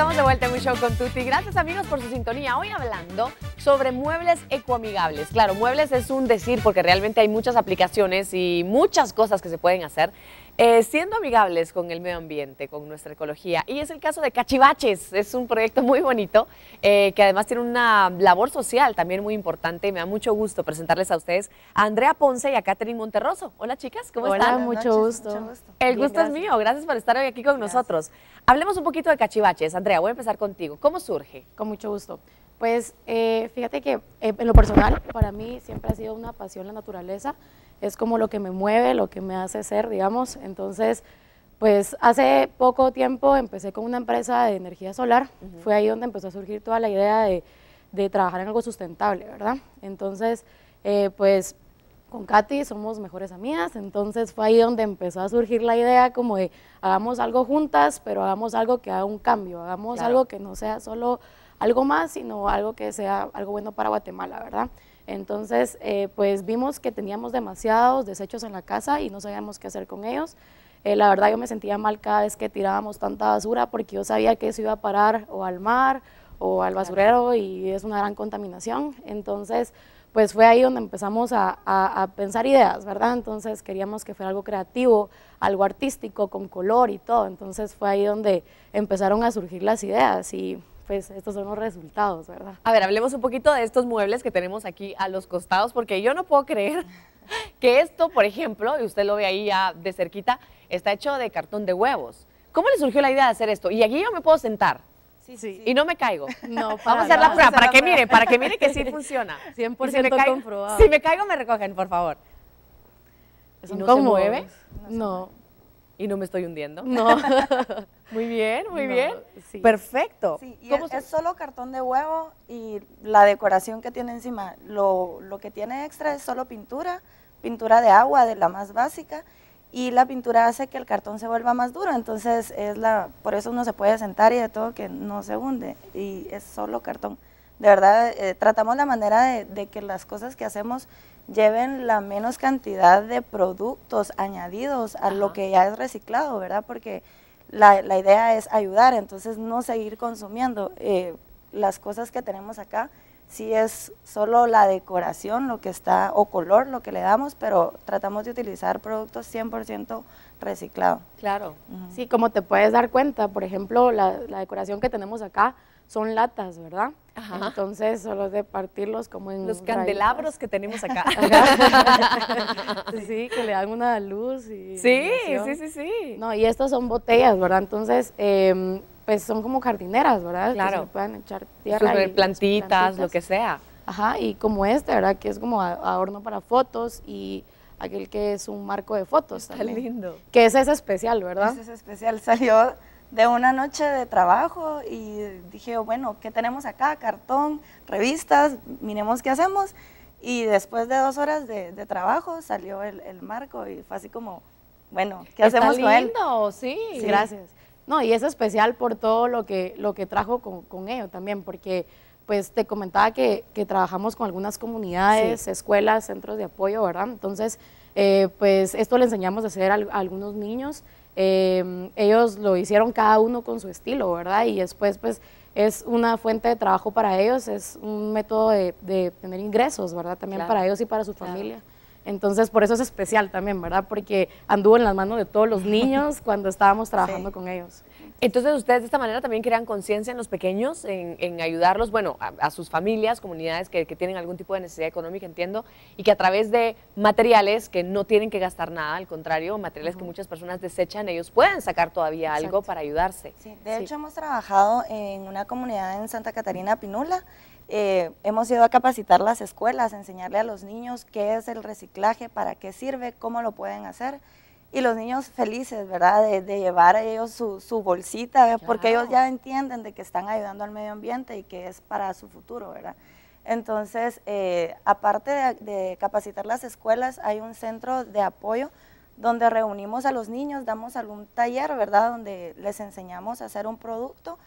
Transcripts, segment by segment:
Estamos de vuelta en un show con Tuti. Gracias amigos por su sintonía. Hoy hablando sobre muebles ecoamigables. Claro, muebles es un decir porque realmente hay muchas aplicaciones y muchas cosas que se pueden hacer eh, siendo amigables con el medio ambiente, con nuestra ecología. Y es el caso de Cachivaches, es un proyecto muy bonito eh, que además tiene una labor social también muy importante. Me da mucho gusto presentarles a ustedes a Andrea Ponce y a Catherine Monterroso. Hola chicas, ¿cómo Hola, están? mucho, gusto. mucho gusto. El Bien, gusto es gracias. mío, gracias por estar hoy aquí con nosotros. Hablemos un poquito de Cachivaches. Andrea, voy a empezar contigo. ¿Cómo surge? Con mucho gusto. Pues eh, fíjate que eh, en lo personal, para mí siempre ha sido una pasión la naturaleza. Es como lo que me mueve, lo que me hace ser, digamos. Entonces, pues hace poco tiempo empecé con una empresa de energía solar. Fue ahí donde empezó a surgir toda la idea de, de trabajar en algo sustentable, ¿verdad? Entonces, eh, pues con Katy somos mejores amigas, entonces fue ahí donde empezó a surgir la idea como de hagamos algo juntas, pero hagamos algo que haga un cambio, hagamos Claro. algo que no sea solo algo más, sino algo que sea algo bueno para Guatemala, ¿verdad? Entonces, eh, pues vimos que teníamos demasiados desechos en la casa y no sabíamos qué hacer con ellos. Eh, la verdad yo me sentía mal cada vez que tirábamos tanta basura porque yo sabía que eso iba a parar o al mar o al basurero y es una gran contaminación. Entonces, pues fue ahí donde empezamos a, a- a pensar ideas, ¿verdad? Entonces queríamos que fuera algo creativo, algo artístico, con color y todo. Entonces fue ahí donde empezaron a surgir las ideas y pues estos son los resultados, ¿verdad? A ver, hablemos un poquito de estos muebles que tenemos aquí a los costados, porque yo no puedo creer que esto, por ejemplo, y usted lo ve ahí ya de cerquita, está hecho de cartón de huevos. ¿Cómo le surgió la idea de hacer esto? Y aquí yo me puedo sentar Sí, Sí. y no me caigo. No, Vamos a hacer la prueba para la que prueba. mire, para que mire que sí funciona. 100% Y si me caigo- comprobado. Si me caigo, me recogen, por favor. ¿Y no se mueve? No, Y no me estoy hundiendo. no. Muy bien, muy No, bien. sí. Perfecto. Sí, y ¿Cómo es, solo cartón de huevo y la decoración que tiene encima. Lo, lo que tiene extra es solo pintura, pintura de agua, de la más básica, y la pintura hace que el cartón se vuelva más duro. Entonces, es la, por eso uno se puede sentar y de todo que no se hunde. Y es solo cartón. De verdad, eh, tratamos la manera de, de que las cosas que hacemos lleven la menos cantidad de productos añadidos a Ajá. lo que ya es reciclado, ¿verdad? Porque la, la idea es ayudar, entonces no seguir consumiendo. Eh, las cosas que tenemos acá, sí es solo la decoración, lo que está, o color, lo que le damos, pero tratamos de utilizar productos 100% reciclados. Claro. Sí, como te puedes dar cuenta, por ejemplo, la, la decoración que tenemos acá son latas, ¿verdad? Ajá. Entonces, solo de partirlos como en Los candelabros que tenemos acá. sí, que le dan una luz y sí, sí, sí, sí. No, y estas son botellas, ¿verdad? Entonces, em, pues son como jardineras, ¿verdad? Claro. Que se pueden echar tierra. Y plantitas, lo que sea. Ajá, y como este, ¿verdad? Que es como adorno para fotos y aquel que es un marco de fotos Está también. lindo. Que ese es especial, ¿verdad? Ese es especial, salió de una noche de trabajo y dije, bueno, ¿qué tenemos acá? Cartón, revistas, miremos qué hacemos. Y después de dos horas de, de trabajo salió el, el marco y fue así como, bueno, ¿qué Está hacemos con él? lindo, sí. Sí, Gracias. No, y es especial por todo lo que, lo que trajo con, con ello también, porque pues te comentaba que, que trabajamos con algunas comunidades, escuelas, centros de apoyo, ¿verdad? Entonces, eh, pues esto le enseñamos a hacer a, algunos niños. Eh, ellos lo hicieron cada uno con su estilo, ¿verdad? Y después, pues, es una fuente de trabajo para ellos, es un método de, de tener ingresos, ¿verdad? También Claro. para ellos y para su Claro. familia. Entonces, por eso es especial también, ¿verdad? Porque anduvo en las manos de todos los niños cuando estábamos trabajando Sí. con ellos. Entonces ustedes de esta manera también crean conciencia en los pequeños, en, en ayudarlos, bueno, a, a sus familias, comunidades que, que tienen algún tipo de necesidad económica, entiendo, y que a través de materiales que no tienen que gastar nada, al contrario, materiales que muchas personas desechan, ellos pueden sacar todavía algo Exacto. para ayudarse. Sí, de Sí. hecho hemos trabajado en una comunidad en Santa Catarina Pinula. Eh, hemos ido a capacitar las escuelas, a enseñarle a los niños qué es el reciclaje, para qué sirve, cómo lo pueden hacer. Y los niños felices, ¿verdad? De, de llevar a ellos su, su bolsita, porque ellos ya entienden de que están ayudando al medio ambiente y que es para su futuro, ¿verdad? Entonces, eh, aparte de, de capacitar las escuelas, hay un centro de apoyo donde reunimos a los niños, damos algún taller, ¿verdad? Donde les enseñamos a hacer un producto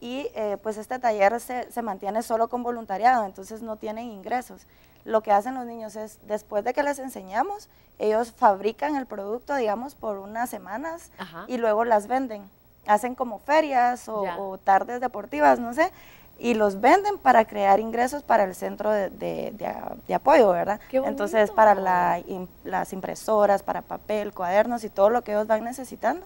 y eh, pues este taller se, se mantiene solo con voluntariado, entonces no tienen ingresos. Lo que hacen los niños es, después de que les enseñamos, ellos fabrican el producto, digamos, por unas semanas Ajá. y luego las venden. hacen como ferias o, tardes deportivas, no sé, y los venden para crear ingresos para el centro de, de- de a- de apoyo, ¿verdad? ¡Qué Entonces, para la las impresoras, para papel, cuadernos y todo lo que ellos van necesitando,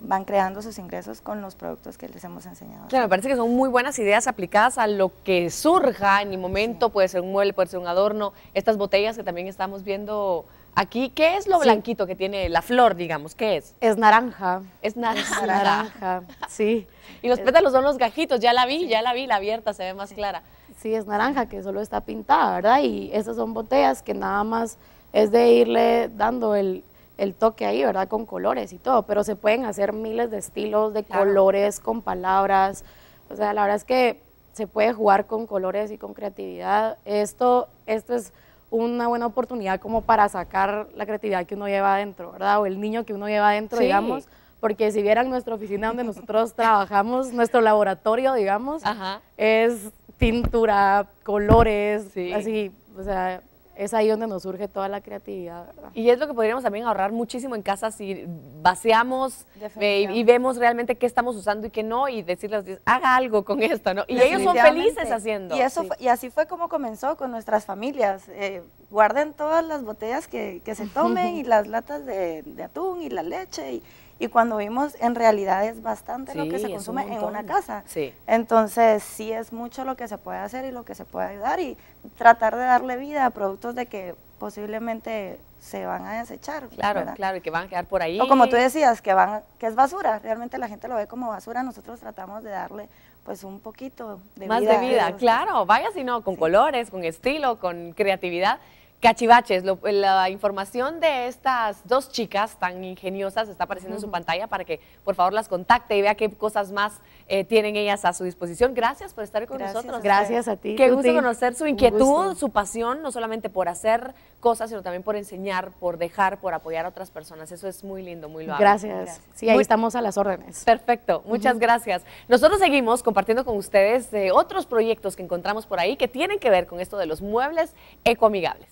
van creando sus ingresos con los productos que les hemos enseñado. Claro, me parece que son muy buenas ideas aplicadas a lo que surja en el momento, puede ser un mueble, puede ser un adorno, estas botellas que también estamos viendo aquí. ¿Qué es lo Sí. blanquito que tiene la flor, digamos? ¿Qué es? Es naranja. Es naranja. Naranja, sí. Y los pétalos son los gajitos, ya la vi, ya la vi, la abierta se ve más clara. Sí, es naranja, que solo está pintada, ¿verdad? Y esas son botellas que nada más es de irle dando el, el toque ahí, ¿verdad? Con colores y todo, pero se pueden hacer miles de estilos, de Claro. colores, con palabras. O sea, la verdad es que se puede jugar con colores y con creatividad. Esto, esto es una buena oportunidad como para sacar la creatividad que uno lleva adentro, ¿verdad? O el niño que uno lleva adentro, Sí. digamos. Porque si vieran nuestra oficina donde nosotros trabajamos, nuestro laboratorio, digamos, Ajá. es pintura, colores, Sí. así, o sea, es ahí donde nos surge toda la creatividad, ¿verdad? Y es lo que podríamos también ahorrar muchísimo en casa si vaciamos eh, y, vemos realmente qué estamos usando y qué no y decirles, haga algo con esto, ¿no? Y ellos son felices haciendo. Y, eso Sí. fue- y así fue como comenzó con nuestras familias. Eh, guarden todas las botellas que, que se tomen y las latas de, de atún y la leche. Y, y cuando vimos, en realidad es bastante lo que se un consume en una casa. Sí. Entonces, sí es mucho lo que se puede hacer y lo que se puede ayudar y tratar de darle vida a productos de que posiblemente se van a desechar. Claro, ¿verdad? claro, y que van a quedar por ahí. O como tú decías, que van, que es basura, realmente la gente lo ve como basura, nosotros tratamos de darle pues un poquito de Más vida. de a vida, claro, vaya si no, con colores, con estilo, con creatividad. Cachivaches, lo- la información de estas dos chicas tan ingeniosas está apareciendo en su pantalla para que por favor las contacte y vea qué cosas más eh, tienen ellas a su disposición. Gracias por estar con Gracias nosotros. a Gracias a ti. Qué gusto conocer su inquietud, su pasión, no solamente por hacer cosas, sino también por enseñar, por dejar, por apoyar a otras personas. Eso es muy lindo, muy loable. Gracias. Sí, ahí Muy- estamos a las órdenes. Perfecto, muchas gracias. Nosotros seguimos compartiendo con ustedes de otros proyectos que encontramos por ahí que tienen que ver con esto de los muebles ecoamigables.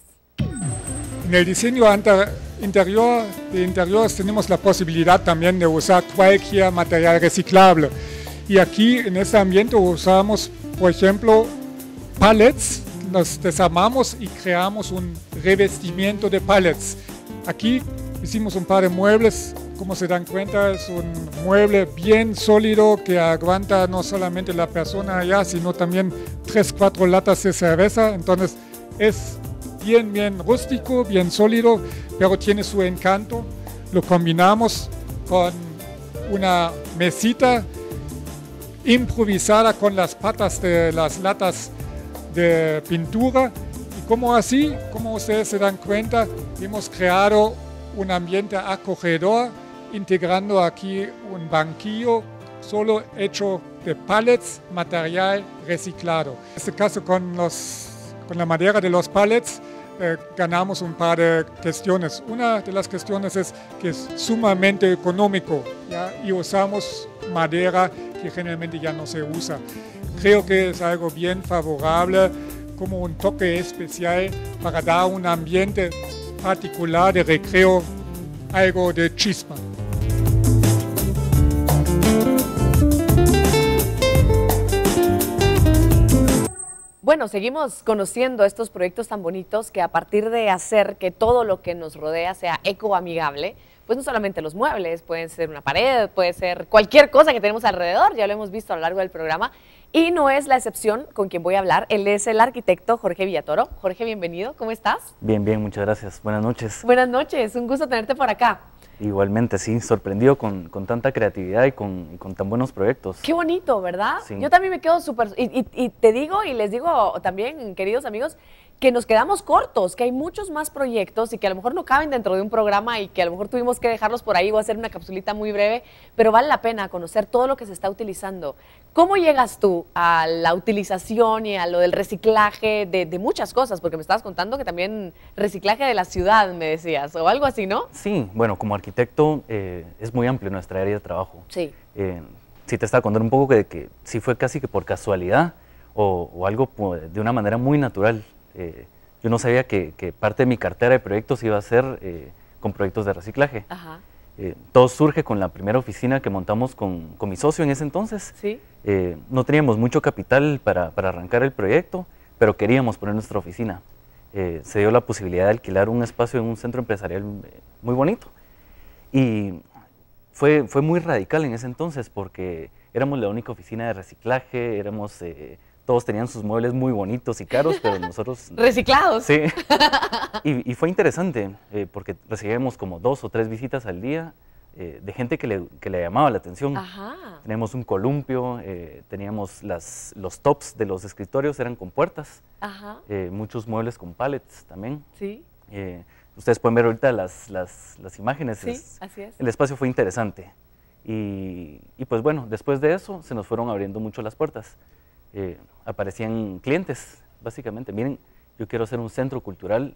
En el diseño interior de interiores tenemos la posibilidad también de usar cualquier material reciclable. Y aquí en este ambiente usamos, por ejemplo, pallets, los desarmamos y creamos un revestimiento de pallets. Aquí hicimos un par de muebles, como se dan cuenta, es un mueble bien sólido que aguanta no solamente la persona allá, sino también tres, cuatro latas de cerveza. Entonces es bien, bien rústico, bien sólido, pero tiene su encanto. Lo combinamos con una mesita improvisada con las patas de las latas de pintura. Y como así, como ustedes se dan cuenta, hemos creado un ambiente acogedor, integrando aquí un banquillo solo hecho de pallets, material reciclado. En este caso con, los, con la madera de los pallets eh, ganamos un par de cuestiones. Una de las cuestiones es que es sumamente económico y usamos madera que generalmente ya no se usa. Creo que es algo bien favorable como un toque especial para dar un ambiente particular de recreo, algo de chispa. Bueno, seguimos conociendo estos proyectos tan bonitos que a partir de hacer que todo lo que nos rodea sea ecoamigable, pues no solamente los muebles, pueden ser una pared, puede ser cualquier cosa que tenemos alrededor, ya lo hemos visto a lo largo del programa. Y no es la excepción con quien voy a hablar, él es el arquitecto Jorge Villatoro. Jorge, bienvenido, ¿cómo estás? Bien, bien, muchas gracias. Buenas noches. Buenas noches, un gusto tenerte por acá. Igualmente, sí, sorprendido con, con tanta creatividad y con, y con tan buenos proyectos. Qué bonito, ¿verdad? Sí. Yo también me quedo súper... Y, y- y te digo y les digo también, queridos amigos, que nos quedamos cortos, que hay muchos más proyectos y que a lo mejor no caben dentro de un programa y que a lo mejor tuvimos que dejarlos por ahí o hacer una capsulita muy breve, pero vale la pena conocer todo lo que se está utilizando. ¿Cómo llegas tú a la utilización y a lo del reciclaje de, de muchas cosas? Porque me estabas contando que también reciclaje de la ciudad, me decías, o algo así, ¿no? Sí, bueno, como arquitecto eh, es muy amplio nuestra área de trabajo. Sí. Eh, sí, te estaba contando un poco que, que sí fue casi que por casualidad o, o algo pu- de una manera muy natural. Eh, yo no sabía que, que parte de mi cartera de proyectos iba a ser eh, con proyectos de reciclaje. Ajá. Eh, todo surge con la primera oficina que montamos con, con mi socio en ese entonces. Sí. Eh, no teníamos mucho capital para, para, arrancar el proyecto, pero queríamos poner nuestra oficina. Eh, se dio la posibilidad de alquilar un espacio en un centro empresarial muy bonito. Y fue, fue muy radical en ese entonces porque éramos la única oficina de reciclaje, éramos todos tenían sus muebles muy bonitos y caros, pero nosotros... Reciclados. Sí. Y, y fue interesante, eh, porque recibíamos como dos o tres visitas al día eh, de gente que le, que le, llamaba la atención. Ajá. Teníamos un columpio, eh, teníamos las, los tops de los escritorios, eran con puertas. Ajá. Eh, muchos muebles con pallets también. Sí. Eh, ustedes pueden ver ahorita las, las, las imágenes. Sí, Es- así es. el espacio fue interesante. Y, y pues bueno, después de eso se nos fueron abriendo mucho las puertas. Eh, aparecían clientes, básicamente. Miren, yo quiero hacer un centro cultural,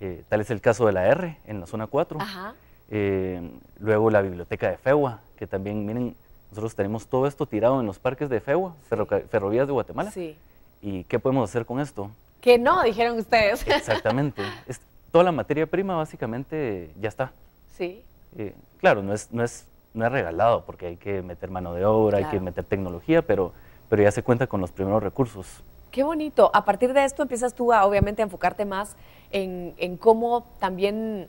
eh, tal es el caso de la R, en la zona 4. Ajá. Eh, luego la biblioteca de FEUA, que también, miren, nosotros tenemos todo esto tirado en los parques de FEUA, ferroca- Ferrovías de Guatemala. Sí. ¿Y qué podemos hacer con esto? Que no, dijeron ustedes. Exactamente. Es- toda la materia prima básicamente ya está. sí. Eh, claro, no es, no, es, no es regalado porque hay que meter mano de obra, hay que meter tecnología, pero, pero ya se cuenta con los primeros recursos. Qué bonito. A partir de esto empiezas tú a, obviamente, a enfocarte más en, en cómo también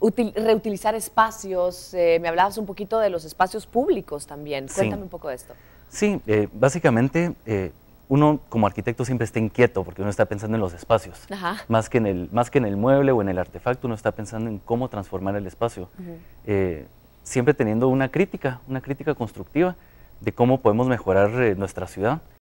util- reutilizar espacios. Eh, me hablabas un poquito de los espacios públicos también. Sí. Cuéntame un poco de esto. Sí, eh, básicamente eh, uno como arquitecto siempre está inquieto porque uno está pensando en los espacios. Ajá. Más que, en el, más que en el mueble o en el artefacto, uno está pensando en cómo transformar el espacio. Siempre teniendo una crítica, una crítica constructiva de cómo podemos mejorar eh, nuestra ciudad